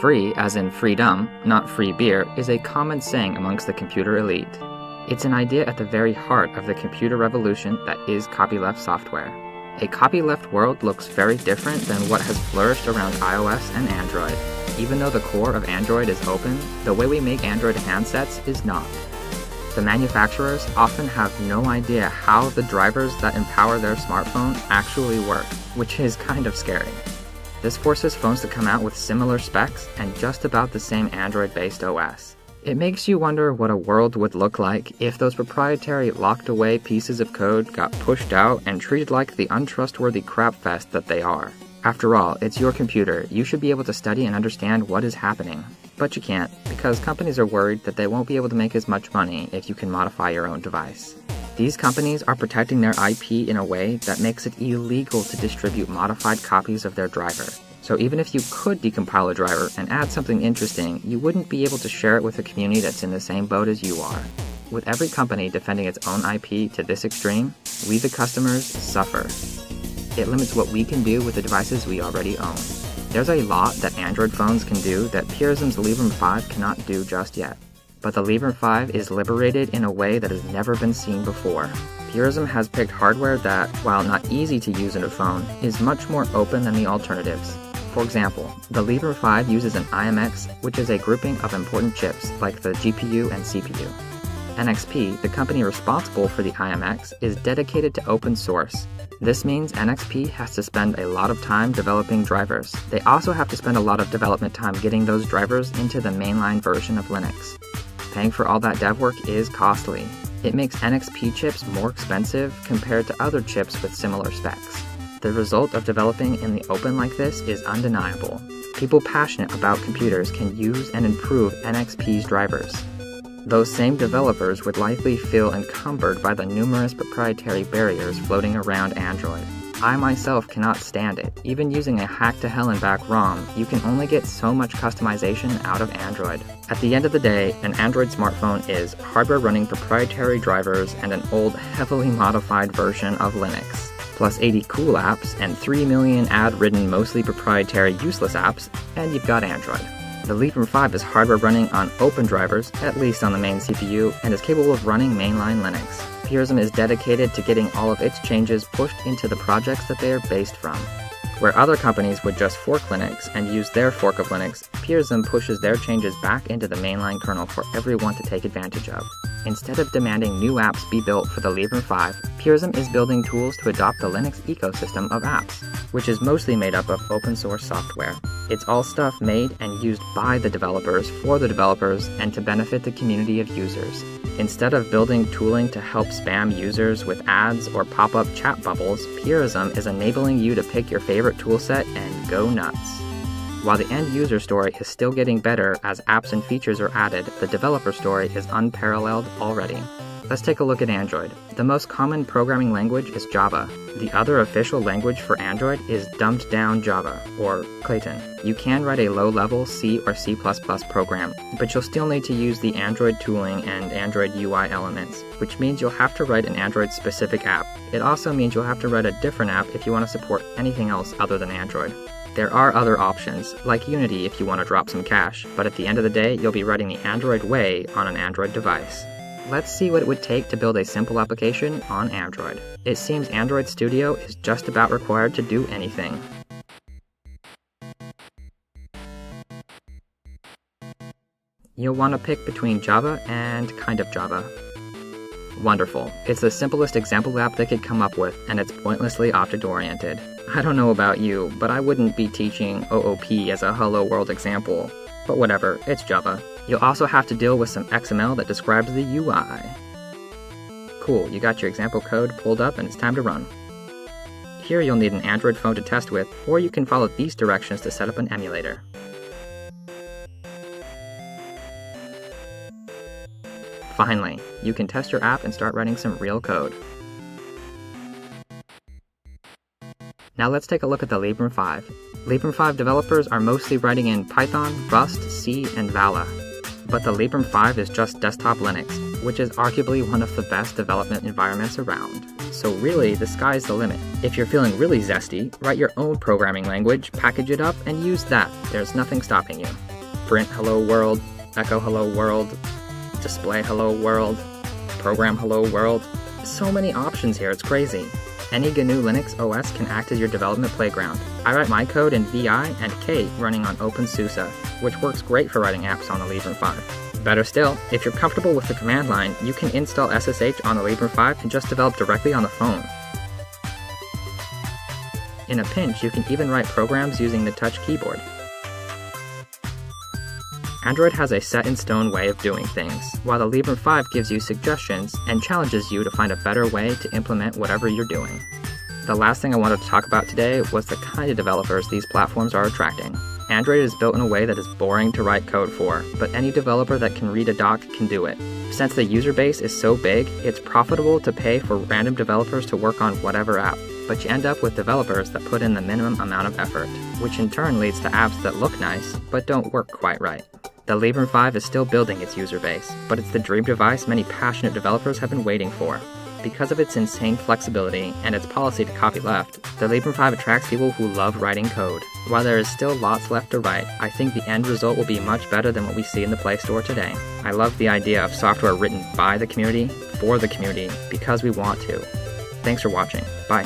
Free, as in freedom, not free beer, is a common saying amongst the computer elite. It's an idea at the very heart of the computer revolution that is copyleft software. A copyleft world looks very different than what has flourished around iOS and Android. Even though the core of Android is open, the way we make Android handsets is not. The manufacturers often have no idea how the drivers that empower their smartphone actually work, which is kind of scary. This forces phones to come out with similar specs and just about the same Android based OS. It makes you wonder what a world would look like if those proprietary locked away pieces of code got pushed out and treated like the untrustworthy crapfest that they are. After all, it's your computer. You should be able to study and understand what is happening. But you can't, because companies are worried that they won't be able to make as much money if you can modify your own device. These companies are protecting their IP in a way that makes it illegal to distribute modified copies of their driver. So even if you could decompile a driver and add something interesting, you wouldn't be able to share it with a community that's in the same boat as you are. With every company defending its own IP to this extreme, we the customers suffer. It limits what we can do with the devices we already own. There's a lot that Android phones can do that Purism's Librem 5 cannot do just yet but the Librem 5 is liberated in a way that has never been seen before. Purism has picked hardware that, while not easy to use in a phone, is much more open than the alternatives. For example, the Librem 5 uses an IMX, which is a grouping of important chips like the GPU and CPU. NXP, the company responsible for the IMX, is dedicated to open source. This means NXP has to spend a lot of time developing drivers. They also have to spend a lot of development time getting those drivers into the mainline version of Linux. Paying for all that dev work is costly. It makes NXP chips more expensive compared to other chips with similar specs. The result of developing in the open like this is undeniable. People passionate about computers can use and improve NXP's drivers. Those same developers would likely feel encumbered by the numerous proprietary barriers floating around Android. I myself cannot stand it. Even using a hack to hell and back ROM, you can only get so much customization out of Android. At the end of the day, an Android smartphone is hardware running proprietary drivers and an old, heavily modified version of Linux, plus 80 cool apps and 3 million ad ridden, mostly proprietary useless apps, and you've got Android. The Librem 5 is hardware running on open drivers, at least on the main CPU, and is capable of running mainline Linux. Purism is dedicated to getting all of its changes pushed into the projects that they are based from. Where other companies would just fork Linux and use their fork of Linux, Purism pushes their changes back into the mainline kernel for everyone to take advantage of. Instead of demanding new apps be built for the Librem 5, Purism is building tools to adopt the Linux ecosystem of apps, which is mostly made up of open source software. It's all stuff made and used by the developers for the developers and to benefit the community of users. Instead of building tooling to help spam users with ads or pop up chat bubbles, Purism is enabling you to pick your favorite toolset and go nuts. While the end user story is still getting better as apps and features are added, the developer story is unparalleled already. Let's take a look at Android. The most common programming language is Java. The other official language for Android is dumbed down Java, or Kotlin. You can write a low level C or C program, but you'll still need to use the Android tooling and Android UI elements, which means you'll have to write an Android specific app. It also means you'll have to write a different app if you want to support anything else other than Android. There are other options, like Unity if you want to drop some cash, but at the end of the day, you'll be writing the Android way on an Android device. Let's see what it would take to build a simple application on Android. It seems Android Studio is just about required to do anything. You'll want to pick between Java and kind of Java. Wonderful. It's the simplest example app they could come up with, and it's pointlessly object-oriented. I don't know about you, but I wouldn't be teaching OOP as a Hello World example. But whatever, it's Java. You'll also have to deal with some XML that describes the UI. Cool, you got your example code pulled up and it's time to run. Here you'll need an Android phone to test with, or you can follow these directions to set up an emulator. Finally, you can test your app and start writing some real code. Now let's take a look at the Librem 5. Librem 5 developers are mostly writing in Python, Rust, C, and Vala. But the Librem 5 is just desktop Linux, which is arguably one of the best development environments around. so really, the sky's the limit. If you're feeling really zesty, write your own programming language, package it up, and use that. There's nothing stopping you. Print hello world, echo hello world, display hello world, program hello world. So many options here, it's crazy. Any GNU Linux OS can act as your development playground. I write my code in VI and Kate running on OpenSUSE, which works great for writing apps on the Librem 5. Better still, if you're comfortable with the command line, you can install SSH on the Librem 5 and just develop directly on the phone. In a pinch, you can even write programs using the touch keyboard. Android has a set in stone way of doing things, while the Librem 5 gives you suggestions and challenges you to find a better way to implement whatever you're doing. The last thing I wanted to talk about today was the kind of developers these platforms are attracting. Android is built in a way that is boring to write code for, but any developer that can read a doc can do it. Since the user base is so big, it's profitable to pay for random developers to work on whatever app, but you end up with developers that put in the minimum amount of effort, which in turn leads to apps that look nice, but don't work quite right. The Librem 5 is still building its user base, but it's the dream device many passionate developers have been waiting for. Because of its insane flexibility and its policy to copy left, the Librem 5 attracts people who love writing code. While there is still lots left to write, I think the end result will be much better than what we see in the Play Store today. I love the idea of software written by the community, for the community, because we want to. Thanks for watching. Bye.